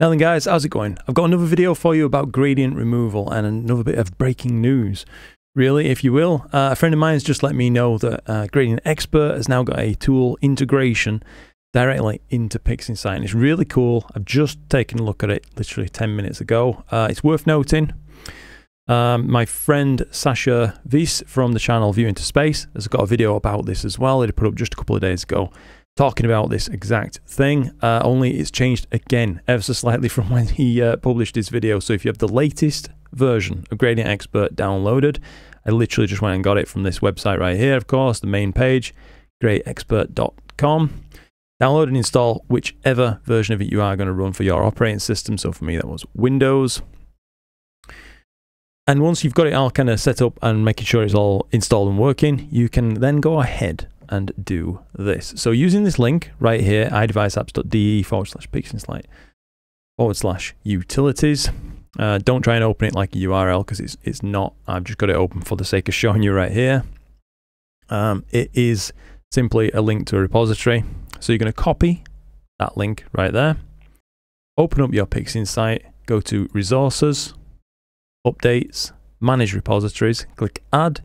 Now then guys, how's it going? I've got another video for you about gradient removal and another bit of breaking news. Really, if you will. Uh, a friend of mine has just let me know that uh, GraXpert has now got a tool integration directly into PixInsight. And it's really cool. I've just taken a look at it literally 10 minutes ago. Uh, it's worth noting. Um, my friend Sascha Vies from the channel View into Space has got a video about this as well. It put up just a couple of days ago talking about this exact thing, uh, only it's changed again ever so slightly from when he uh, published his video. So if you have the latest version of GraXpert downloaded, I literally just went and got it from this website right here, of course, the main page, graxpert.com. Download and install whichever version of it you are going to run for your operating system. So for me, that was Windows. And once you've got it all kind of set up and making sure it's all installed and working, you can then go ahead and do this. So using this link right here, iDeviceApps.de forward slash PixInsight forward slash utilities. Uh, don't try and open it like a URL because it's, it's not. I've just got it open for the sake of showing you right here. Um, it is simply a link to a repository. So you're going to copy that link right there. Open up your PixInsight, go to resources, updates, manage repositories, click add,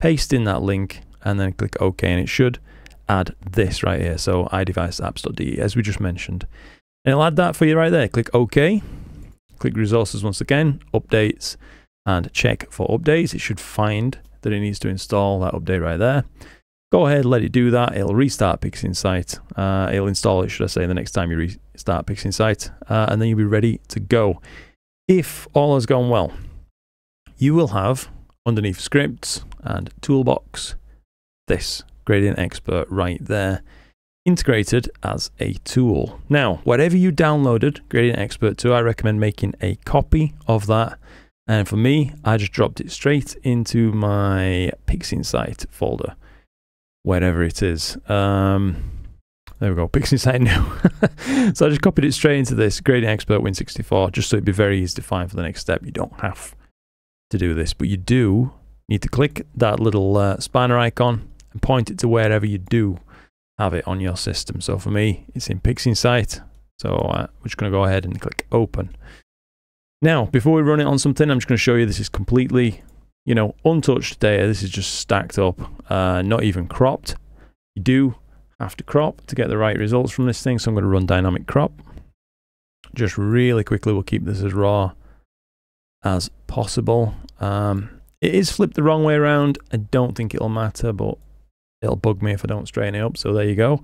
paste in that link and then click OK and it should add this right here. So iDeviceApps.de as we just mentioned. And it'll add that for you right there. Click OK. Click resources once again, updates and check for updates. It should find that it needs to install that update right there. Go ahead, let it do that. It'll restart PixInsight. Uh, it'll install it, should I say, the next time you restart PixInsight. Uh, and then you'll be ready to go. If all has gone well, you will have underneath scripts and toolbox this GraXpert right there integrated as a tool. Now, whatever you downloaded GraXpert to, I recommend making a copy of that. And for me, I just dropped it straight into my PixInsight folder, wherever it is. Um, there we go, PixInsight new. so I just copied it straight into this GraXpert Win64, just so it'd be very easy to find for the next step. You don't have to do this, but you do need to click that little uh, spanner icon and point it to wherever you do have it on your system. So for me, it's in PixInsight. So uh, we're just going to go ahead and click open. Now, before we run it on something, I'm just going to show you this is completely, you know, untouched data. This is just stacked up, uh, not even cropped. You do have to crop to get the right results from this thing. So I'm going to run dynamic crop. Just really quickly, we'll keep this as raw as possible. Um, it is flipped the wrong way around. I don't think it'll matter, but it'll bug me if I don't straighten it up. So there you go.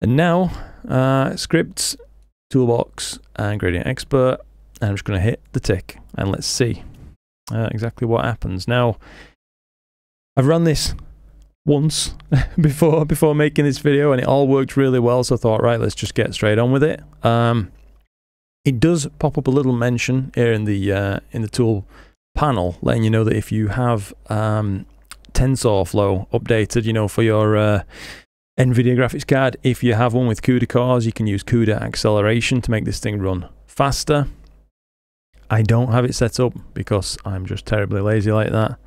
And now, uh, scripts, toolbox, and GraXpert. And I'm just going to hit the tick and let's see uh, exactly what happens. Now, I've run this once before before making this video and it all worked really well. So I thought, right, let's just get straight on with it. Um, it does pop up a little mention here in the uh, in the tool panel, letting you know that if you have um, TensorFlow updated, you know, for your uh, NVIDIA graphics card. If you have one with CUDA cores, you can use CUDA acceleration to make this thing run faster. I don't have it set up because I'm just terribly lazy like that.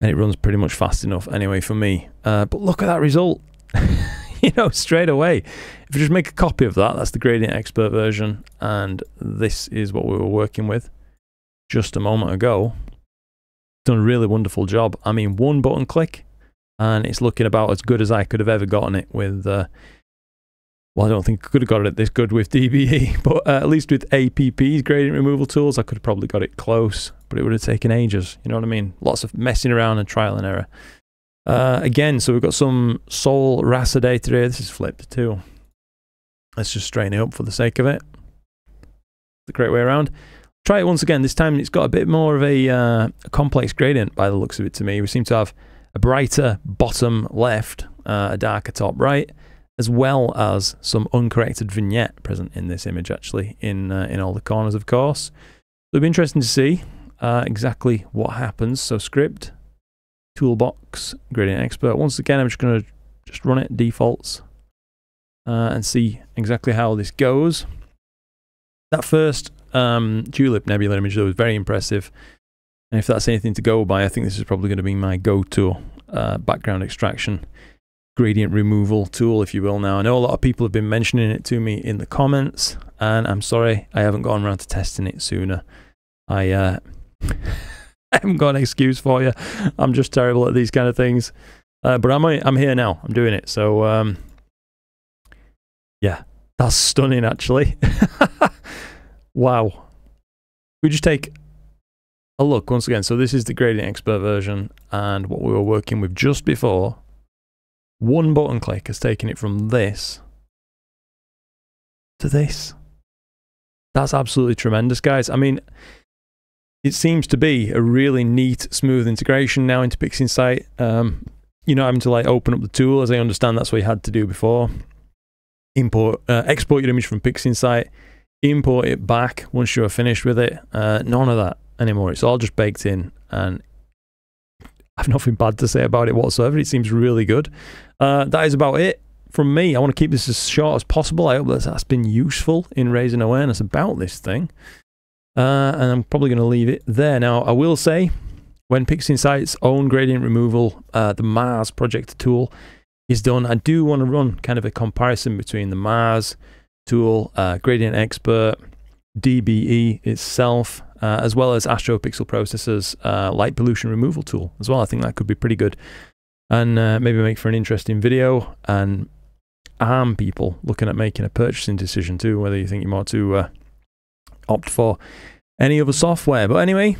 And it runs pretty much fast enough anyway for me. Uh, but look at that result. you know, straight away. If you just make a copy of that, that's the GraXpert version. And this is what we were working with just a moment ago done a really wonderful job. I mean, one button click, and it's looking about as good as I could have ever gotten it with. Uh, well, I don't think I could have got it this good with DBE, but uh, at least with APP's gradient removal tools, I could have probably got it close, but it would have taken ages. You know what I mean? Lots of messing around and trial and error. Uh, again, so we've got some Sol data here. This is flipped too. Let's just straighten it up for the sake of it. The great way around. Try it once again. This time it's got a bit more of a, uh, a complex gradient by the looks of it to me. We seem to have a brighter bottom left, uh, a darker top right, as well as some uncorrected vignette present in this image actually, in, uh, in all the corners of course. It'll be interesting to see uh, exactly what happens. So script, toolbox, GraXpert. Once again, I'm just going to just run it defaults uh, and see exactly how this goes. That first um, Tulip Nebula image though was very impressive. And if that's anything to go by, I think this is probably going to be my go-to uh, background extraction gradient removal tool, if you will. Now, I know a lot of people have been mentioning it to me in the comments, and I'm sorry I haven't gone around to testing it sooner. I, uh, I haven't got an excuse for you. I'm just terrible at these kind of things. Uh, but I'm I'm here now. I'm doing it. So um, yeah, that's stunning. Actually, wow. We just take a look once again. So this is the GraXpert version, and what we were working with just before one button click has taken it from this to this. That's absolutely tremendous, guys. I mean, it seems to be a really neat, smooth integration now into PixInsight. Um, you're not having to like open up the tool, as I understand that's what you had to do before. Import, uh, export your image from PixInsight, import it back once you're finished with it. Uh, none of that anymore. It's all just baked in, and I've nothing bad to say about it whatsoever. It seems really good. Uh, that is about it from me. I want to keep this as short as possible. I hope that that's been useful in raising awareness about this thing. Uh, and I'm probably going to leave it there. Now, I will say, when PixInsight's own gradient removal, uh, the Mars project tool, is done, I do want to run kind of a comparison between the Mars tool, uh, GraXpert, DBE itself, uh, as well as AstroPixel Processor's uh, light pollution removal tool as well. I think that could be pretty good and uh, maybe make for an interesting video and arm people looking at making a purchasing decision too, whether you think you want to uh, opt for any other software. But anyway,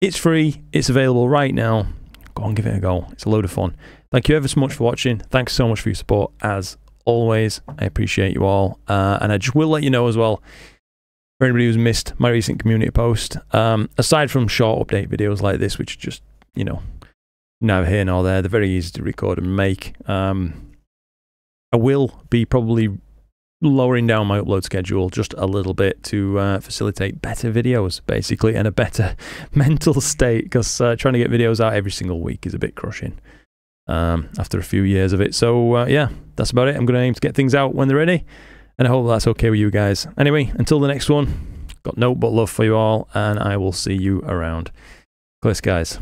it's free, it's available right now. Go on, give it a go. It's a load of fun. Thank you ever so much for watching. Thanks so much for your support as always. I appreciate you all. Uh, and I just will let you know as well for anybody who's missed my recent community post, um, aside from short update videos like this, which just, you know, neither here nor there, they're very easy to record and make. Um, I will be probably lowering down my upload schedule just a little bit to uh, facilitate better videos, basically, and a better mental state, because uh, trying to get videos out every single week is a bit crushing um, after a few years of it. So, uh, yeah, that's about it. I'm going to aim to get things out when they're ready and I hope that's okay with you guys. Anyway, until the next one, got no but love for you all, and I will see you around. Close, guys.